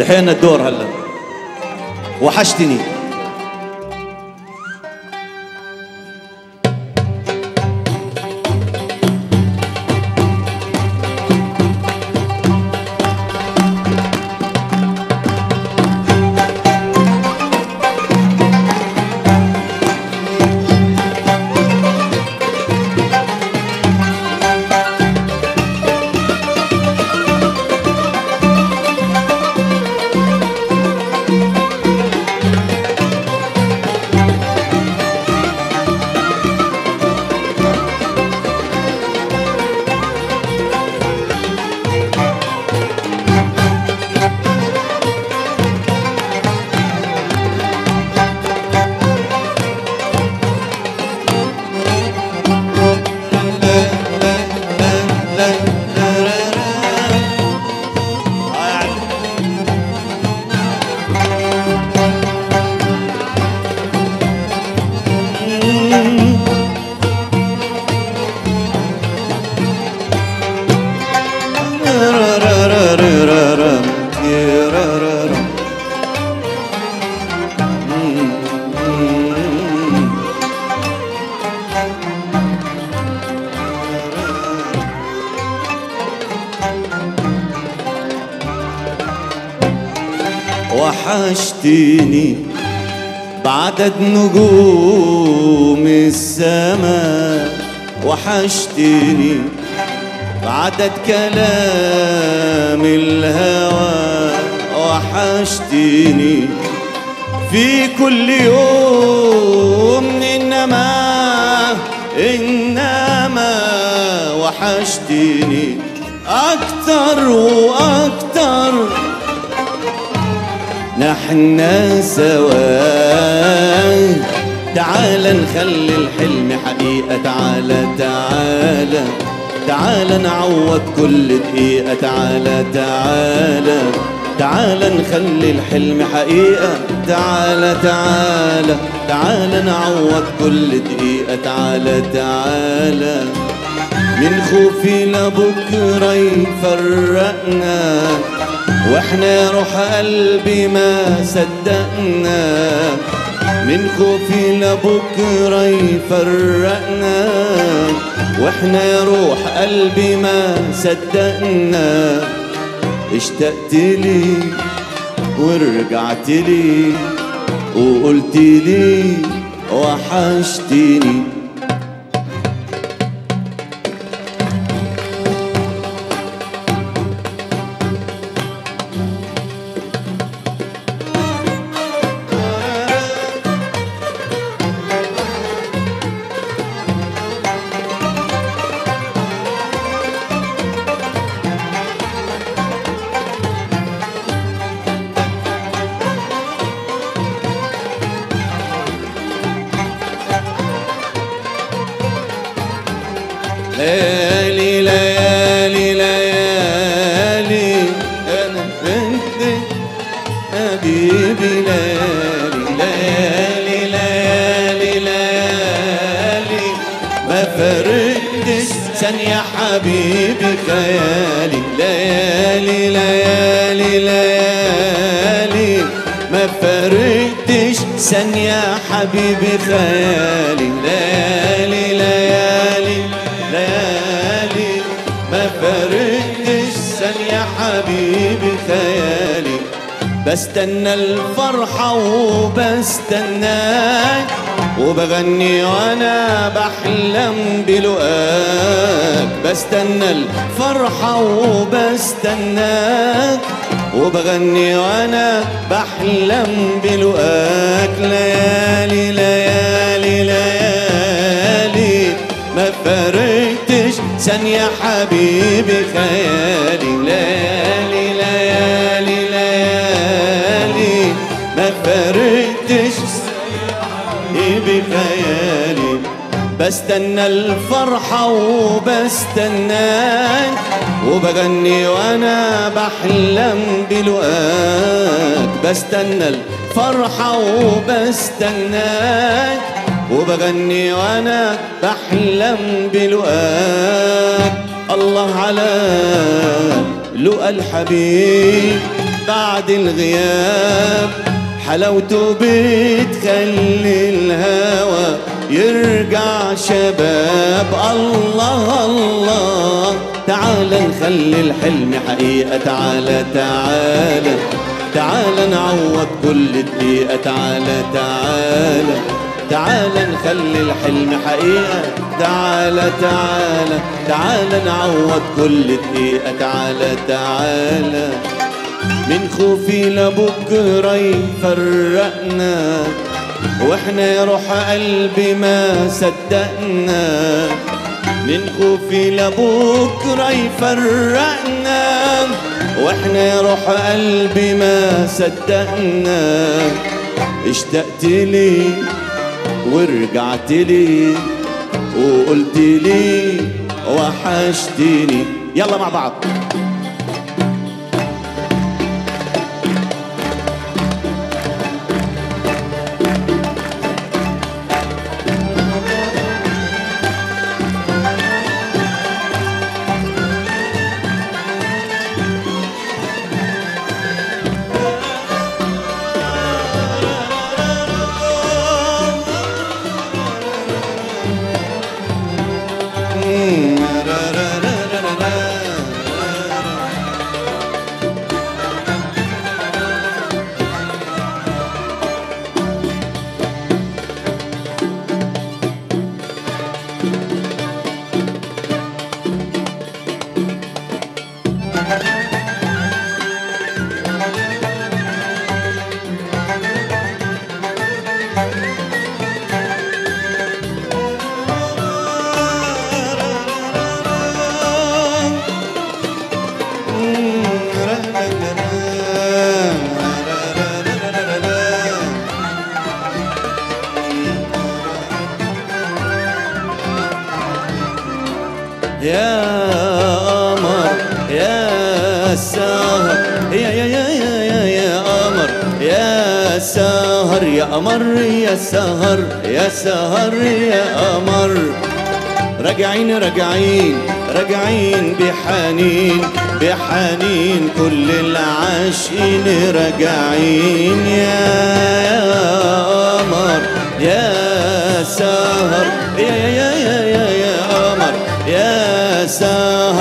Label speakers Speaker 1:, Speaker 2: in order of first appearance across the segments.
Speaker 1: لحقنا الدور هلا. وحشتني. وحشتني بعدد نجوم السماء. وحشتني بعدد كلام الهوى. وحشتني في كل يوم. إنما إنما وحشتني أكتر وأكتر نحن سوا تعال نخلي الحلم حقيقة تعالى تعالى. تعالى نعوض كل دقيقة تعالى تعالى. تعالى نخلي الحلم حقيقة تعالى تعالى. تعالى نعوض كل دقيقة تعالى تعالى. من خوفي لبكرة يفرقنا وإحنا روح قلبي ما صدقنا. من خوفي لبكرة يفرقنا. وإحنا روح قلبي ما صدقنا. اشتقت لي ورجعت لي وقلت لي وحشتني. ليالي ليالي ليالي. بنت حبيبي ليالي ليالي ليالي ليالي. ما ثانية حبيبي خيالي. ليالي ليالي ليالي. ما ثانية حبيبي خيالي. ليالي ليالي. حبيبي خيالي بستنى الفرحة وبستناك وبغني وأنا بحلم بلقاك بستنى الفرحة وبستناك وبغني وأنا بحلم بلقاك ليالي ليالي ليالي ما فرقتش ثانية حبيبي خيالي. بستنى الفرحة وبستناك وبغني وأنا بحلم بلقاك بستنى الفرحة وبستناك وبغني وأنا بحلم بلقاك الله على لقى الحبيب بعد الغياب. حلاوته بتخلي الهوى يرجع شباب الله الله. تعال نخلي الحلم حقيقة تعالى تعالى تعالى نعوض كل دقيقة تعالى تعالى تعالى نخلي الحلم حقيقة. تعالى تعالى تعالى نعوض كل دقيقة تعالى تعالى من خوفي لبكرة يفرقنا وإحنا روح قلبي ما صدقنا. من خوفي لبكرة يفرقنا. وإحنا روح قلبي ما صدقنا. اشتقت لي ورجعت لي وقلت لي وحشتني. يلا مع بعض. يا سهر يا يا يا يا يا يا قمر. يا سهر يا قمر يا سهر يا سهر يا قمر. راجعين راجعين راجعين بحنين بحنين كل العاشقين راجعين.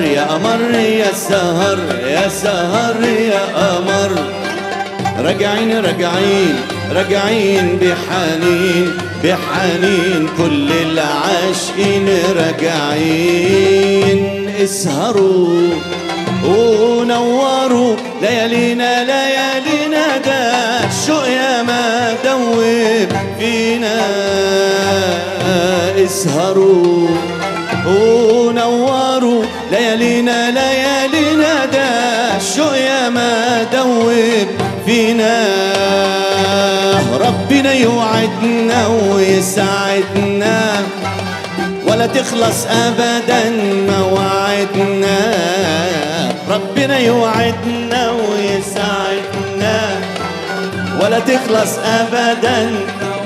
Speaker 1: سهر يا قمر يا سهر يا سهر يا قمر راجعين راجعين راجعين بحنين بحنين كل العاشقين راجعين اسهروا ونوروا ليالينا ليالينا ده الشوق يا ما دوب فينا. اسهروا ونوروا ليالينا ليالينا ده الشوق يا ما دوب فينا. ربنا يوعدنا ويسعدنا ولا تخلص ابدا مواعدنا ربنا يوعدنا ويسعدنا ولا تخلص ابدا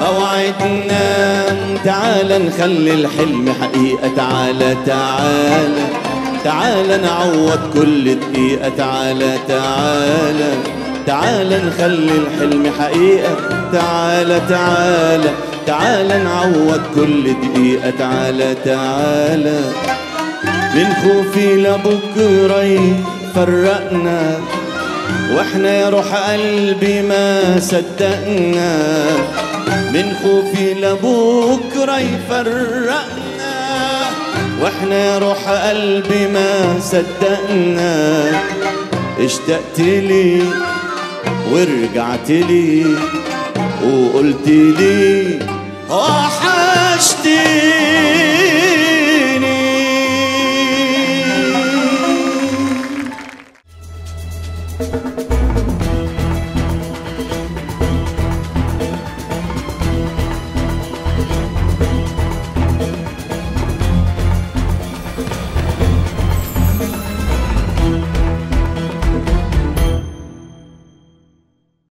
Speaker 1: موعدنا تعال نخلي الحلم حقيقة تعالى تعالى تعال نعوض كل دقيقة تعالى تعالى تعال نخلي الحلم حقيقة. تعالى تعالى تعال نعوض كل دقيقة تعالى تعالى من خوفي لبكرة يفرقنا وإحنا يا روح قلبي ما صدقنا. من خوفي لبكرة يفرقنا وإحنا روح قلبي ما صدقنا. اشتقت لي ورجعت لي وقلت لي وحشتيني.